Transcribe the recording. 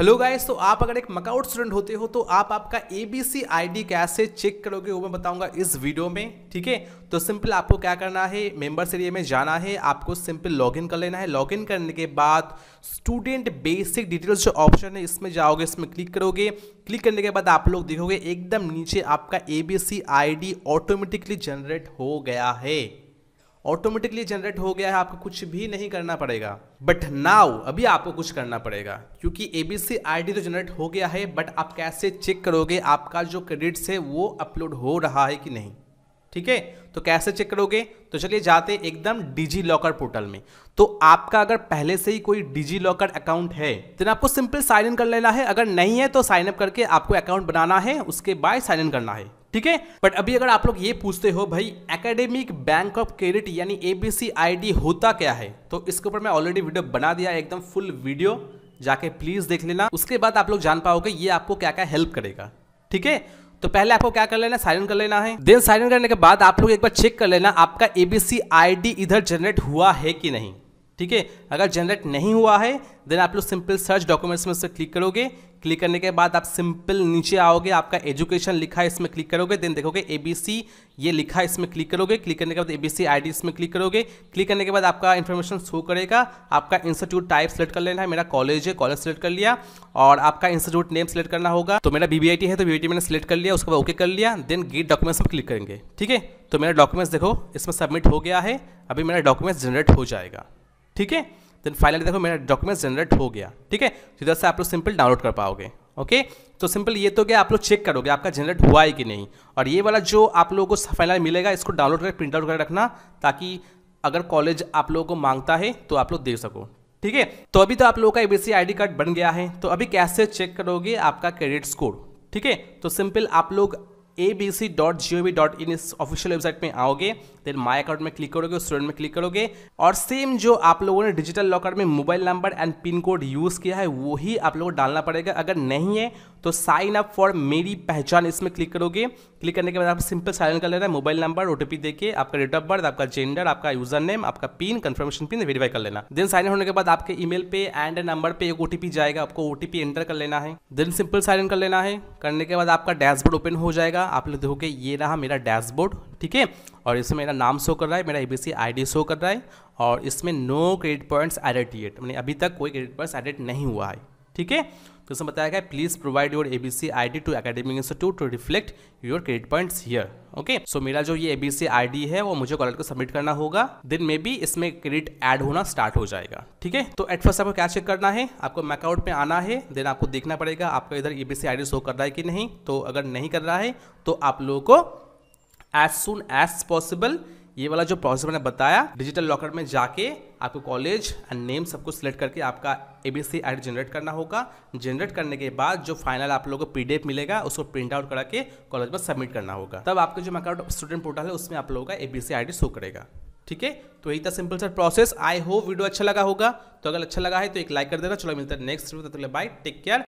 Hello guys तो आप अगर एक मकाउट स्टूडेंट होते हो तो आप आपका A B C I D कैसे चेक करोगे वो मैं बताऊँगा इस वीडियो में, ठीक है? तो सिंपल आपको क्या करना है मेंबर्स एरिया में जाना है, आपको सिंपल लॉगिन कर लेना है। लॉगिन करने के बाद स्टूडेंट बेसिक डिटेल्स जो ऑप्शन है, इसमें जाओगे, इसमें क्लिक करोगे। क्लिक करने के बाद आप लोग देखोगे, एकदम नीचे आपका A B C I D automatically generate हो गया है। ऑटोमेटिकली जनरेट हो गया है, आपको कुछ भी नहीं करना पड़ेगा। बट नाउ अभी आपको कुछ करना पड़ेगा। क्योंकि A B C I D तो जनरेट हो गया है बट आप कैसे चेक करोगे, आपका जो क्रेडिट्स है, वो अपलोड हो रहा है कि नहीं? ठीक है? तो कैसे चेक करोगे? तो चलिए जाते एकदम डिजी लॉकर पोर्टल में। तो आपका अगर पहले से ही कोई डिजी लॉकर अकाउंट है तो आपको सिंपल साइन इन कर लेना है। अगर नहीं है तो साइन अप करके आपको अकाउंट बनाना है, उसके बाद साइन इन करना है। ठीक है? बट अभी अगर आप लोग ये पूछते हो, भाई एकेडमिक बैंक ऑफ़ क्रेडिट यानी एबीसी आईडी होता क्या है? तो इसके ऊपर मैं ऑलरेडी वीडियो बना दिया, एकदम फुल वीडियो जाके प्लीज़ देख लेना। उसके बाद आप लोग जान पाओगे ये आपको क्या क्या हेल्प करेगा। ठीक है? तो पहले आपको क्या कर लेना साइन इन कर लेना है। देन साइन इन करने के बाद आप लोग एक बार चेक कर लेना, आपका एबीसी आईडी इधर जनरेट हुआ है कि नहीं। ठीक है? अगर जनरेट नहीं हुआ है देन आप लोग सिंपल सर्च डॉक्यूमेंट्स में से क्लिक करोगे। क्लिक करने के बाद आप सिंपल नीचे आओगे, आपका एजुकेशन लिखा है, इसमें क्लिक करोगे। देन देखोगे एबीसी ये लिखा है, इसमें क्लिक करोगे। क्लिक करने के बाद एबीसी आईडी इसमें क्लिक करोगे। क्लिक करने के बाद आपका इन्फॉर्मेशन शो करेगा। आपका इंस्टीट्यूट टाइप सेलेक्ट कर लेना है। मेरा कॉलेज है कॉलेज सेलेक्ट कर लिया। और आपका इंस्टीट्यूट नेम सेलेक्ट करना होगा। तो मेरा बीबीआईटी है तो बीबीआईटी मैंने सेलेक्ट कर लिया, उसके बाद ओके कर लिया। देन गेट डॉक्यूमेंट्स पर क्लिक करेंगे। ठीक है? तो मेरा डॉक्यूमेंट्स देखो, इसमें सबमिट हो गया है। अभी मेरा डॉक्यूमेंट्स जनरेट हो जाएगा। ठीक है? देन फाइनली देखो मेरा डॉक्यूमेंट्स जनरेट हो गया, ठीक है? इधर से आप लोग सिंपल डाउनलोड कर पाओगे ओके तो सिंपल ये तो क्या आप लोग चेक करोगे, आपका जनरेट हुआ है कि नहीं? और ये वाला जो आप लोगों को फाइनल मिलेगा, इसको डाउनलोड करके प्रिंट आउट कर रखना, ताकि अगर कॉलेज आप लोगों को माँगता है तो आप लोग दे सको, ठीक है? तो अभी तो आप लोगों का एबीसी आईडी कार्ड बन गया है तो अभी कैसे चेक करोगे आपका क्रेडिट स्कोर ठीक है? तो सिंपल आप लोग A B C dot G O V dot in इस ऑफिशियल वेबसाइट में आओगे देन माई अकाउंट में क्लिक करोगे स्टूडेंट में क्लिक करोगे, और सेम जो आप लोगों ने डिजिटल लॉकर में mobile number and pin code use किया है वही आप लोगों को डालना पड़ेगा। अगर नहीं है तो साइन अप फॉर मेरी पहचान इसमें क्लिक करोगे। क्लिक करने के बाद आप सिंपल साइन कर लेना है मोबाइल नंबर ओटीपी देके, आपका डेट ऑफ़ बर्थ आपका जेंडर आपका यूज़र नेम आपका पिन कंफर्मेशन पिन वेरीफाई कर लेना। देन साइन होने के बाद आपके ईमेल पे एंड नंबर पे एक ओटीपी जाएगा, आपको ओटीपी एंटर कर लेना है। देन सिंपल साइन कर लेना है। करने के बाद आपका डैशबोर्ड ओपन हो जाएगा। आप लोग देखोगे, ये रहा मेरा डैशबोर्ड ठीक है? और इसमें मेरा नाम शो कर रहा है, मेरा एबीसी आईडी शो कर रहा है। और इसमें no credit points added yet मैंने अभी तक कोई क्रेडिट पॉइंट्स एडेड नहीं हुआ है। ठीक है? तो इसमें बताया गया please provide your ABC ID to academic institute to reflect your credit points here okay so मेरा जो ये एबीसी आईडी है, वो मुझे कॉलेज को सबमिट करना होगा। देन मे बी इसमें क्रेडिट ऐड होना स्टार्ट हो जाएगा। ठीक है? तो एट फ़र्स्ट आपको क्या चेक करना है? आपको मैकआउट में आना है देन आपको देखना पड़ेगा, आपका इधर एबीसी आईडी शो कर रहा है कि नहीं। तो अगर नहीं कर रहा है तो आप लोगों को एज सुन एज पॉसिबल ये वाला जो प्रोसेस मैंने बताया डिजिटल लॉकर में जाके आपको कॉलेज एंड नेम सबको सिलेक्ट करके आपका एबीसी आई जनरेट करना होगा। जनरेट करने के बाद जो फाइनल आप लोगों को पीडीएफ मिलेगा, उसको प्रिंट आउट करा के कॉलेज में सबमिट करना होगा। तब आपका जो अकाउंट स्टूडेंट पोर्टल है, उसमें आप लोगों का एबीसी आई शो करेगा। ठीक है? तो यही था simple sir process I hope video अच्छा लगा होगा। तो अगर अच्छा लगा है तो एक लाइक कर देना। चलो मिलता है नेक्स्ट बाय टेक केयर